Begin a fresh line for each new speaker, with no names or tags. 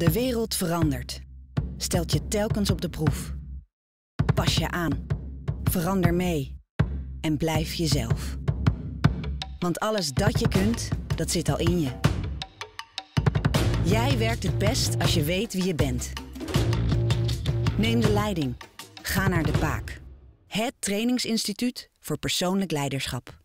De wereld verandert. Stelt je telkens op de proef. Pas je aan. Verander mee. En blijf jezelf. Want alles dat je kunt, dat zit al in je. Jij werkt het best als je weet wie je bent. Neem de leiding. Ga naar de Paak. Het trainingsinstituut voor persoonlijk leiderschap.